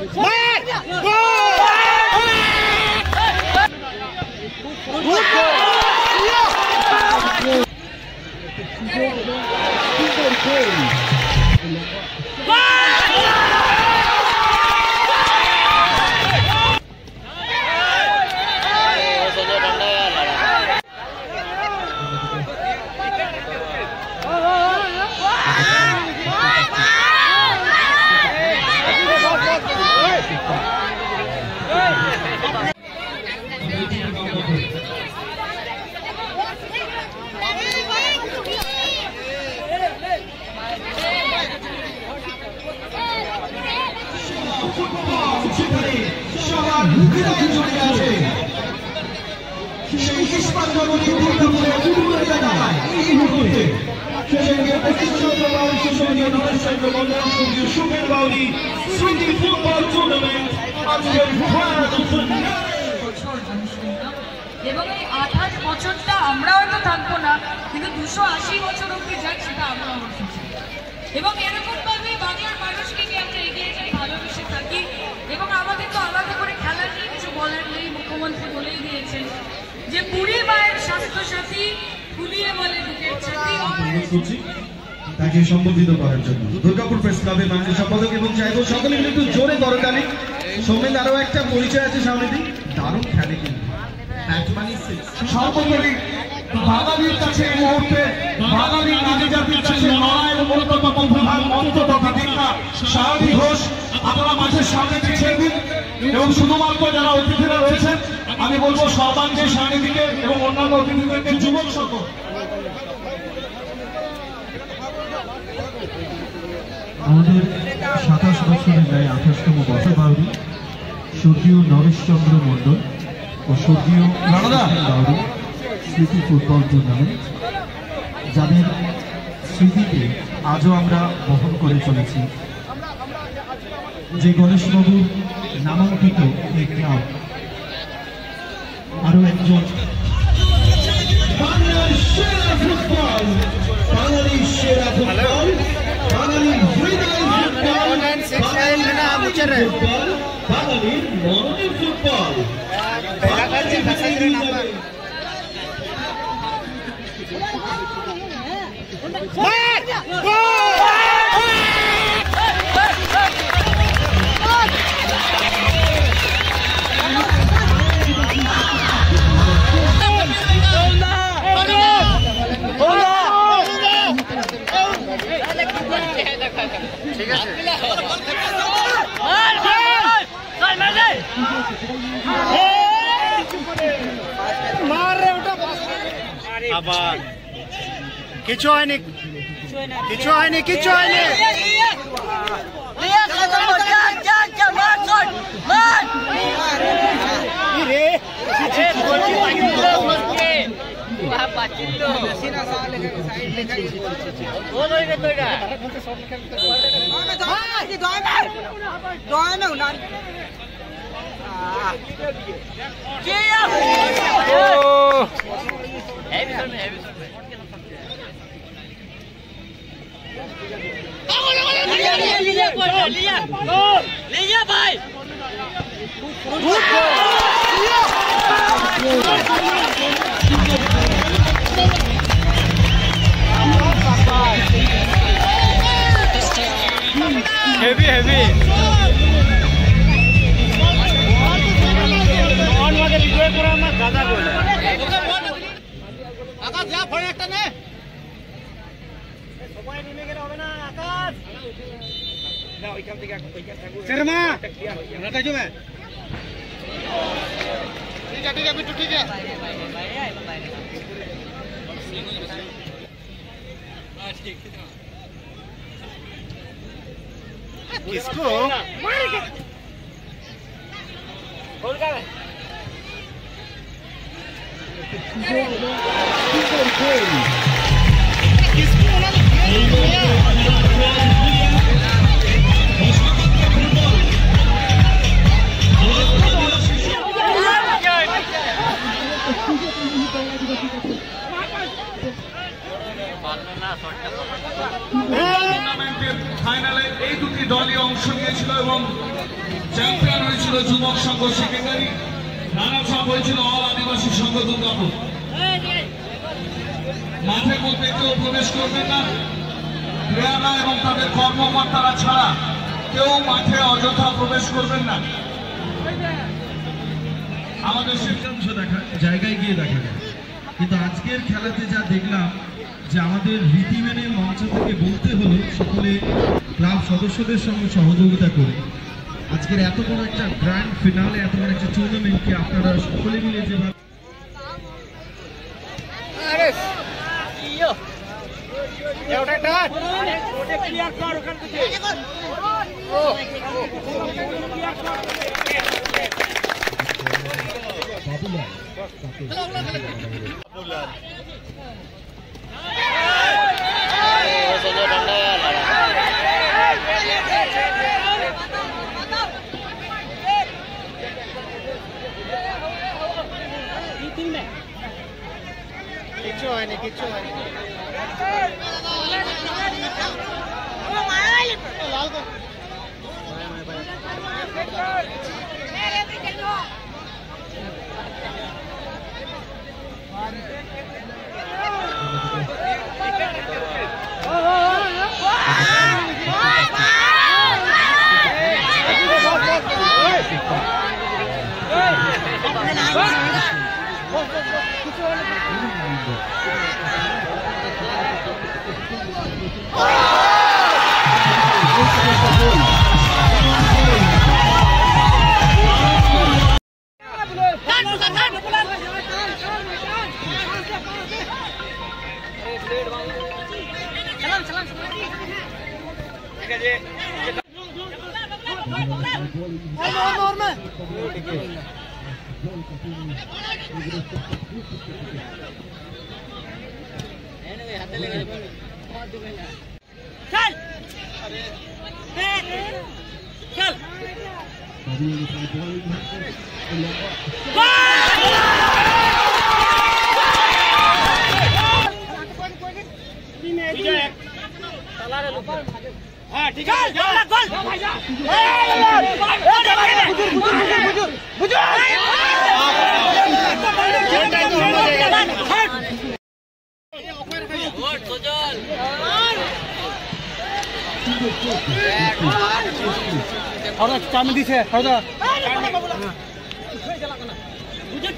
Yeah. সেখানে সবার হৃদয় জড়ে আছে। সেই জগতে দুর্গাপুরে সঙ্গে সুখের বাউলি স্মৃতি ফুটবল টুর্নামেন্ট আজকের এবং এই আঠাশ বছরটা আমরা হয়তো থাকব না, কিন্তু দুশো আশি বছর অব্দি যাক সেটা আমরা এবং এরকম ভাবে বাংলার মানুষকে নিয়ে আমরা এগিয়ে যাই। থাকি এবং আমাদের তো আলাদা করে খেলা নিয়ে কিছু বলার নেই মুখ্যমন্ত্রী বলেই দিয়েছেন যে বুড়ি মায়ের স্বাস্থ্যসাথী ফুলিয়ে বলে বুকের ছাতি। তাকে সম্বোধিত করার জন্য। দুর্গাপুর প্রেস ক্লাবের মাননীয় সম্পাদক এবং চাইব সকলে মিলে একটু জোরে করতালি সৌমেন আরও একটা পরিচয় আছে সামনে দারুণ খেলে কিন্তু। সর্বোপরি বাঙালির কাছে এই মুহূর্তে বাঙালির নারী জাতির কাছে লড়াইয়ের অন্যতম প্রধান মন্ত্র তথা দিকা সারথী ঘোষ আপনারা মাঝের সামনে পিছিয়ে দিন। এবং শুধুমাত্র যারা অতিথিরা রয়েছেন আমি বলব সর্বাঙ্গে সান্নিধিকে এবং অন্যান্য অতিথিদেরকে যুবক সকল আমাদের সাতাশ বছরের ন্যায় আঠাশতম বছর বাউরি স্বর্গীয় নরেশচন্দ্র মণ্ডল ও স্বর্গীয় বাউরি স্মৃতি ফুটবল টুর্নামেন্ট যাদের স্মৃতিতে আজও আমরা বহন করে চলেছি। যে গণেশবাবুর নামাঙ্কিত এই ক্লাব আরও একজন। ফুটবল ফুটবল বাঙালির হৃদয় আবার কিছু হয়নি কিছু হয়নি কিছু হয়নি लिया भाई हेवी हेवी शर्मा रहता जो मैं ठीक है ठीक है बिट्टू तो ठीक है। किसको? मार के खोल का किसको হয়েছিল যুবক সংঘ সেক্রেটারি রানার্স আপ হয়েছিল অল আদিবাসী সংঘ দুর্গাপুর। মাঠের মধ্যে কেউ প্রবেশ করবেন না। প্লেয়াররা এবং তাদের কর্মকর্তারা ছাড়া কেউ মাঠে অযথা প্রবেশ করবেন না। আমাদের সে দেখা জায়গায় গিয়ে দেখা যায়। কিন্তু আজকের খেলাতে যা দেখলাম, যে আমাদের রীতি মেনে মঞ্চ থেকে বলতে হলো সকলে ক্লাব সদস্যদের সঙ্গে সহযোগিতা করে। আজকের এত বড় একটা গ্র্যান্ড ফিনালে এত বড় একটা টুর্নামেন্টকে আপনারা সকলে মিলে যেভাবে কিছু হয়নি কিছু হয়নি ¡Sal! ¡Sal! ¡Sal! ¡Sal! ¡Sal! ¡Sal! হরদা চাউমিন দিছে হরদা হ্যাঁ। বুঝো